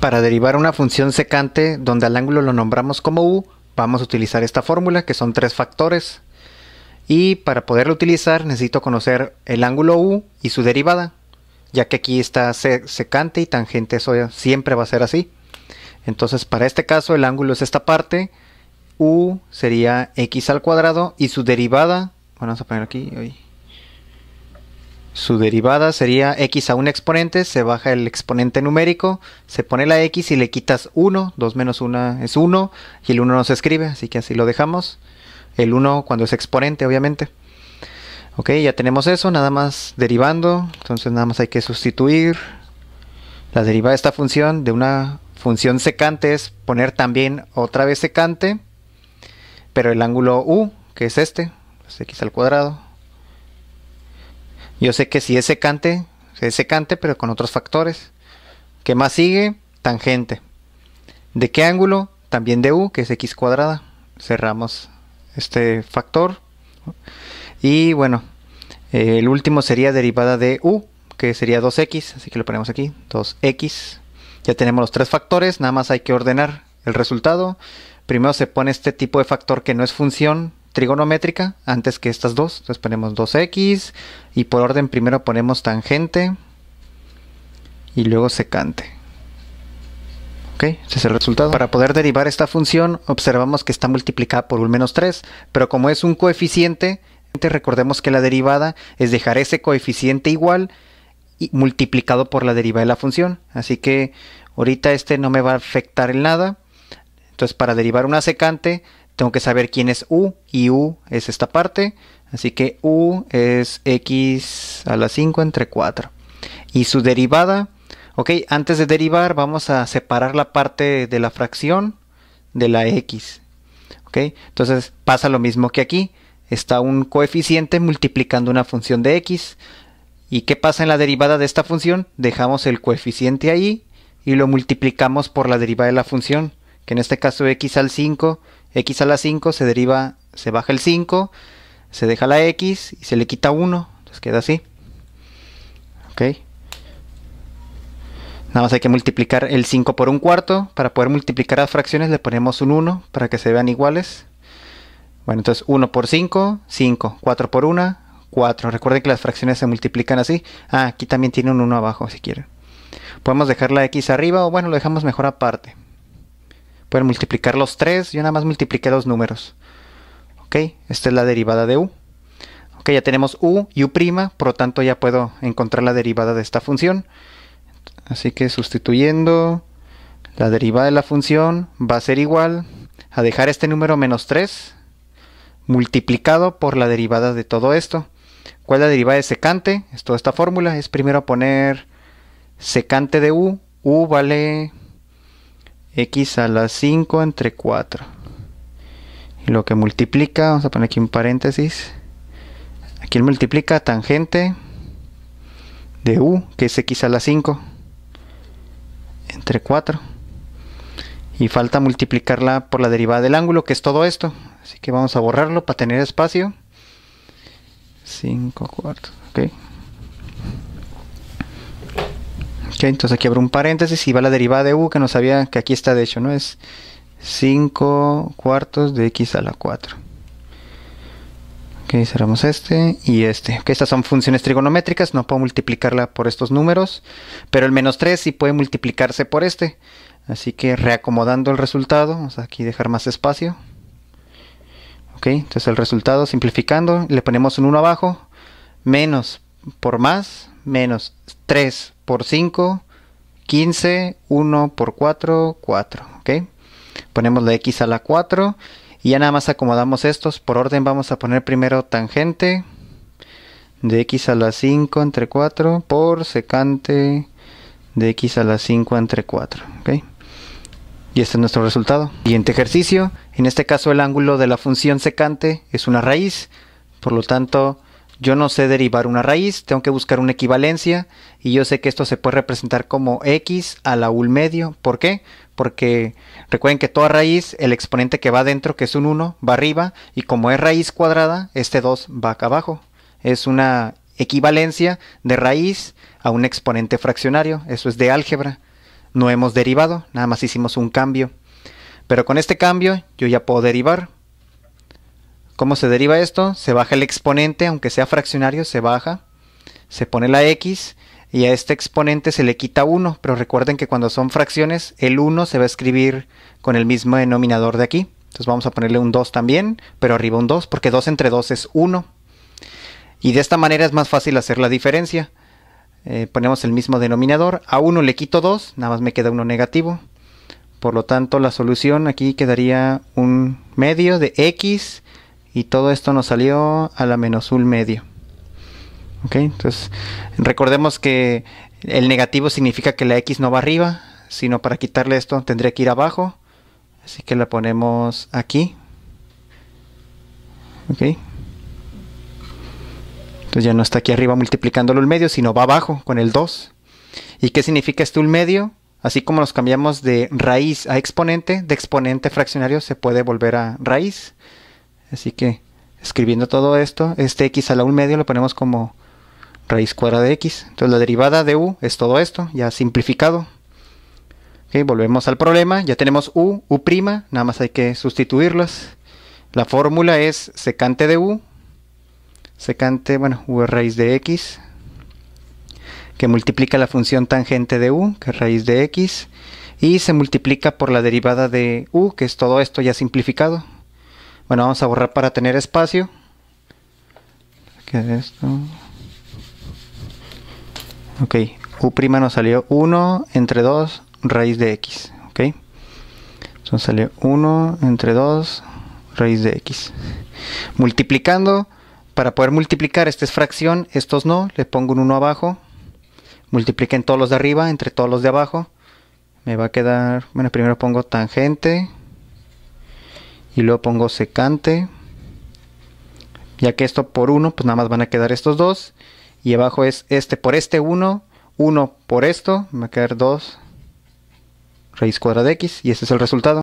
Para derivar una función secante donde al ángulo lo nombramos como u, vamos a utilizar esta fórmula que son tres factores. Y para poderlo utilizar necesito conocer el ángulo u y su derivada, ya que aquí está secante y tangente, eso siempre va a ser así. Entonces para este caso el ángulo es esta parte, u sería x al cuadrado y su derivada, vamos a poner aquí, su derivada sería x a un exponente, se baja el exponente numérico, se pone la x y le quitas 1, 2 menos 1 es 1 y el 1 no se escribe, así que así lo dejamos. El 1 cuando es exponente, obviamente. Ok, ya tenemos eso, nada más derivando, entonces nada más hay que sustituir la derivada de esta función de una función secante es poner también otra vez secante, pero el ángulo u, que es este, es x al cuadrado, yo sé que si es secante, es secante, pero con otros factores. ¿Qué más sigue? Tangente. ¿De qué ángulo? También de u, que es x cuadrada. Cerramos este factor. Y bueno, el último sería derivada de u, que sería 2x, así que lo ponemos aquí, 2x. Ya tenemos los tres factores, nada más hay que ordenar el resultado. Primero se pone este tipo de factor que no es función, trigonométrica antes que estas dos. Entonces ponemos 2x y por orden primero ponemos tangente y luego secante. Ok, ese es el resultado. Para poder derivar esta función observamos que está multiplicada por un menos 3, pero como es un coeficiente, recordemos que la derivada es dejar ese coeficiente igual y multiplicado por la derivada de la función. Así que ahorita este no me va a afectar en nada. Entonces para derivar una secante tengo que saber quién es u y u es esta parte. Así que u es x a la 5 entre 4. Y su derivada, ok, antes de derivar vamos a separar la parte de la fracción de la x. Ok, entonces pasa lo mismo que aquí. Está un coeficiente multiplicando una función de x. ¿Y qué pasa en la derivada de esta función? Dejamos el coeficiente ahí y lo multiplicamos por la derivada de la función, que en este caso x al 5 x a la 5 se deriva, se baja el 5, se deja la x y se le quita 1, entonces queda así. Ok. Nada más hay que multiplicar el 5 por un cuarto. Para poder multiplicar las fracciones le ponemos un 1 para que se vean iguales. Bueno, entonces 1 por 5, 5. 4 por 1, 4. Recuerden que las fracciones se multiplican así. Ah, aquí también tiene un 1 abajo si quieren. Podemos dejar la x arriba o bueno, lo dejamos mejor aparte. Pueden multiplicar los tres. Yo nada más multipliqué dos números. Ok, esta es la derivada de u. Ok, ya tenemos u y u', por lo tanto ya puedo encontrar la derivada de esta función. Así que sustituyendo la derivada de la función va a ser igual a dejar este número menos 3 multiplicado por la derivada de todo esto. ¿Cuál es la derivada de secante? Es toda esta fórmula. Es primero poner secante de u. u vale x a la 5 entre 4. Y lo que multiplica, vamos a poner aquí un paréntesis. Aquí multiplica tangente de u, que es x a la 5, entre 4. Y falta multiplicarla por la derivada del ángulo, que es todo esto. Así que vamos a borrarlo para tener espacio. 5 cuartos, ok entonces aquí abro un paréntesis y va la derivada de u que no sabía que aquí está de hecho, ¿no? Es 5 cuartos de x a la 4. Ok, cerramos este y este. Ok, estas son funciones trigonométricas, no puedo multiplicarla por estos números, pero el menos 3 sí puede multiplicarse por este. Así que reacomodando el resultado, vamos a aquí dejar más espacio. Ok, entonces el resultado simplificando, le ponemos un 1 abajo, menos por más, menos 3 por 5, 15, 1 por 4, 4. ¿ok? Ponemos la x a la 4 y ya nada más acomodamos estos. Por orden vamos a poner primero tangente de x a la 5 entre 4 por secante de x a la 5 entre 4. ¿ok? Y este es nuestro resultado. Siguiente ejercicio. En este caso el ángulo de la función secante es una raíz. Por lo tanto yo no sé derivar una raíz, tengo que buscar una equivalencia y yo sé que esto se puede representar como x a la u medio. ¿Por qué? Porque recuerden que toda raíz, el exponente que va adentro, que es un 1, va arriba y como es raíz cuadrada, este 2 va acá abajo. Es una equivalencia de raíz a un exponente fraccionario. Eso es de álgebra. No hemos derivado, nada más hicimos un cambio. Pero con este cambio yo ya puedo derivar. ¿Cómo se deriva esto? Se baja el exponente, aunque sea fraccionario, se baja. Se pone la x y a este exponente se le quita 1. Pero recuerden que cuando son fracciones, el 1 se va a escribir con el mismo denominador de aquí. Entonces vamos a ponerle un 2 también, pero arriba un 2, porque 2 entre 2 es 1. Y de esta manera es más fácil hacer la diferencia. Eh, ponemos el mismo denominador. A 1 le quito 2, nada más me queda uno negativo. Por lo tanto, la solución aquí quedaría un medio de x y todo esto nos salió a la menos un medio. Ok, entonces recordemos que el negativo significa que la x no va arriba, sino para quitarle esto tendría que ir abajo. Así que la ponemos aquí. Ok. Entonces ya no está aquí arriba multiplicándolo el medio, sino va abajo con el 2. ¿Y qué significa este un medio? Así como nos cambiamos de raíz a exponente, de exponente fraccionario se puede volver a raíz. Así que escribiendo todo esto, este x a la un medio lo ponemos como raíz cuadrada de x. Entonces la derivada de u es todo esto, ya simplificado. volvemos al problema, ya tenemos u, u', nada más hay que sustituirlas. La fórmula es secante de u secante, bueno, u es raíz de x, que multiplica la función tangente de u, que es raíz de x, y se multiplica por la derivada de u, que es todo esto ya simplificado. Bueno, vamos a borrar para tener espacio. ¿Qué es esto? Ok, u' nos salió 1 entre 2 raíz de x. Ok, entonces salió 1 entre 2 raíz de x. Multiplicando para poder multiplicar, esta es fracción, estos no, le pongo un 1 abajo. Multipliquen todos los de arriba entre todos los de abajo. Me va a quedar, bueno, primero pongo tangente. Y luego pongo secante. Ya que esto por 1, pues nada más van a quedar estos dos. Y abajo es este por este 1, 1 por esto, me va a quedar 2 raíz cuadrada de x. Y ese es el resultado.